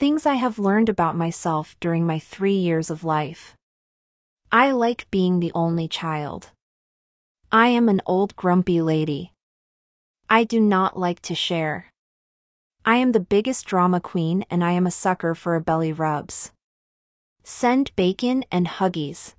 Things I have learned about myself during my three years of life. I like being the only child. I am an old grumpy lady. I do not like to share. I am the biggest drama queen and I am a sucker for a belly rubs. Send bacon and huggies.